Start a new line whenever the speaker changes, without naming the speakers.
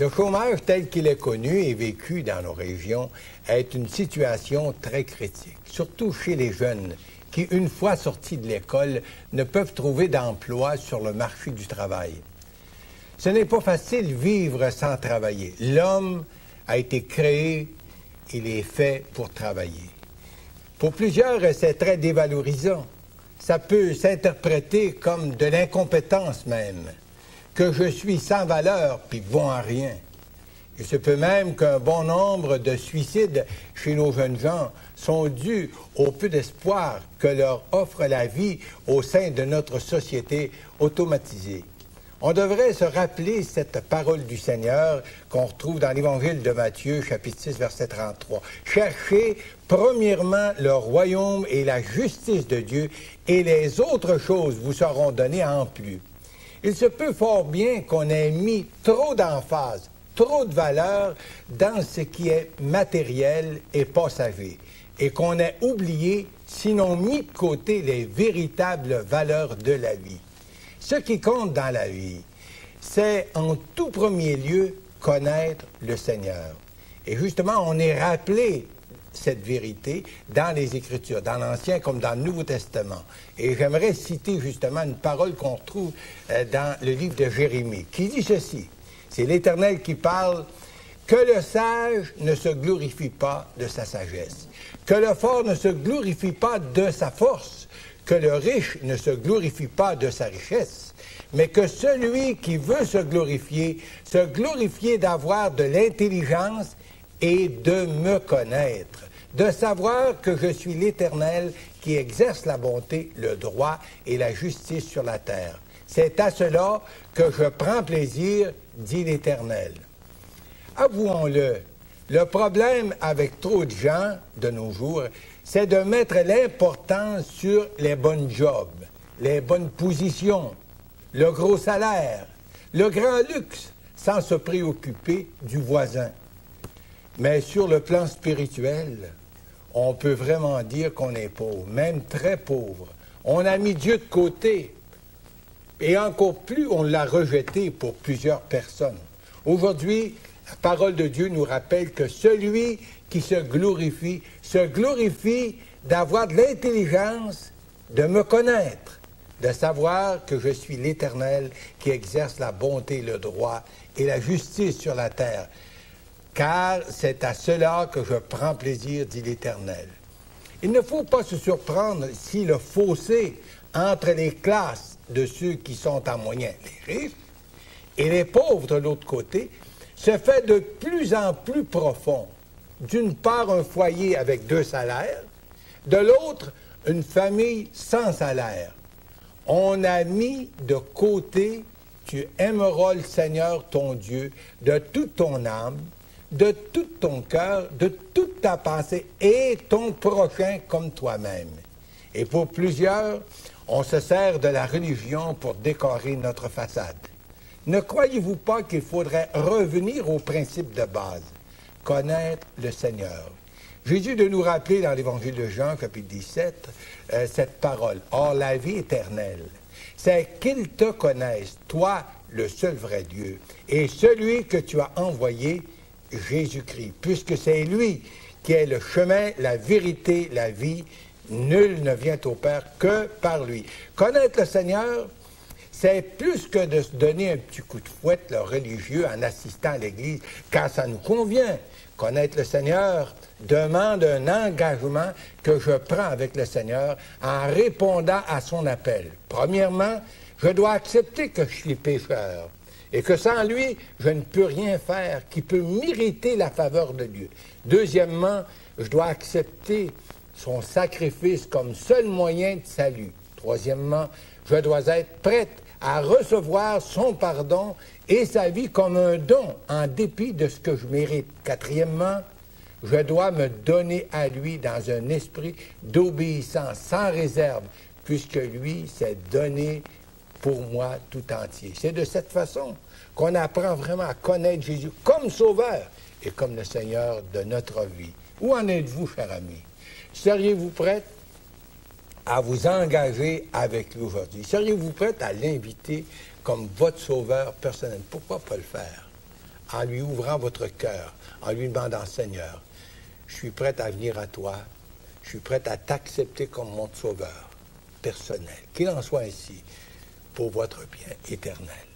Le chômage tel qu'il est connu et vécu dans nos régions est une situation très critique, surtout chez les jeunes qui, une fois sortis de l'école, ne peuvent trouver d'emploi sur le marché du travail. Ce n'est pas facile vivre sans travailler. L'homme a été créé, il est fait pour travailler. Pour plusieurs, c'est très dévalorisant. Ça peut s'interpréter comme de l'incompétence même que je suis sans valeur puis bon à rien. Il se peut même qu'un bon nombre de suicides chez nos jeunes gens sont dus au peu d'espoir que leur offre la vie au sein de notre société automatisée. On devrait se rappeler cette parole du Seigneur qu'on retrouve dans l'Évangile de Matthieu, chapitre 6, verset 33. Cherchez premièrement le royaume et la justice de Dieu, et les autres choses vous seront données en plus. Il se peut fort bien qu'on ait mis trop d'emphase, trop de valeur dans ce qui est matériel et passager, et qu'on ait oublié, sinon mis de côté, les véritables valeurs de la vie. Ce qui compte dans la vie, c'est en tout premier lieu connaître le Seigneur. Et justement, on est rappelé cette vérité dans les Écritures, dans l'Ancien comme dans le Nouveau Testament. Et j'aimerais citer justement une parole qu'on retrouve euh, dans le livre de Jérémie, qui dit ceci. C'est l'Éternel qui parle. Que le sage ne se glorifie pas de sa sagesse, que le fort ne se glorifie pas de sa force, que le riche ne se glorifie pas de sa richesse, mais que celui qui veut se glorifier, se glorifier d'avoir de l'intelligence et de me connaître, de savoir que je suis l'Éternel qui exerce la bonté, le droit et la justice sur la terre. C'est à cela que je prends plaisir, dit l'Éternel. Avouons-le, le problème avec trop de gens de nos jours, c'est de mettre l'importance sur les bonnes jobs, les bonnes positions, le gros salaire, le grand luxe, sans se préoccuper du voisin. Mais sur le plan spirituel, on peut vraiment dire qu'on est pauvre, même très pauvre. On a mis Dieu de côté. Et encore plus, on l'a rejeté pour plusieurs personnes. Aujourd'hui, la parole de Dieu nous rappelle que celui qui se glorifie, se glorifie d'avoir de l'intelligence, de me connaître, de savoir que je suis l'Éternel qui exerce la bonté, le droit et la justice sur la terre car c'est à cela que je prends plaisir, dit l'Éternel. Il ne faut pas se surprendre si le fossé entre les classes de ceux qui sont en moyen, les riches, et les pauvres de l'autre côté, se fait de plus en plus profond. D'une part, un foyer avec deux salaires, de l'autre, une famille sans salaire. On a mis de côté, tu aimeras le Seigneur ton Dieu de toute ton âme, de tout ton cœur, de toute ta pensée et ton prochain comme toi-même. Et pour plusieurs, on se sert de la religion pour décorer notre façade. Ne croyez-vous pas qu'il faudrait revenir au principe de base, connaître le Seigneur? Jésus de nous rappeler dans l'Évangile de Jean, chapitre 17, euh, cette parole. Or, la vie éternelle, c'est qu'il te connaisse, toi, le seul vrai Dieu, et celui que tu as envoyé, Jésus-Christ, puisque c'est lui qui est le chemin, la vérité, la vie. Nul ne vient au Père que par lui. Connaître le Seigneur, c'est plus que de se donner un petit coup de fouette le religieux en assistant à l'Église quand ça nous convient. Connaître le Seigneur demande un engagement que je prends avec le Seigneur en répondant à son appel. Premièrement, je dois accepter que je suis pécheur et que sans lui, je ne peux rien faire qui peut mériter la faveur de Dieu. Deuxièmement, je dois accepter son sacrifice comme seul moyen de salut. Troisièmement, je dois être prête à recevoir son pardon et sa vie comme un don en dépit de ce que je mérite. Quatrièmement, je dois me donner à lui dans un esprit d'obéissance sans réserve, puisque lui s'est donné pour moi tout entier. C'est de cette façon qu'on apprend vraiment à connaître Jésus comme Sauveur et comme le Seigneur de notre vie. Où en êtes-vous, cher ami? Seriez-vous prête à vous engager avec lui aujourd'hui? Seriez-vous prête à l'inviter comme votre Sauveur personnel? Pourquoi pas le faire? en lui ouvrant votre cœur, en lui demandant, Seigneur, je suis prêt à venir à toi, je suis prêt à t'accepter comme mon sauveur personnel, qu'il en soit ainsi pour votre bien éternel.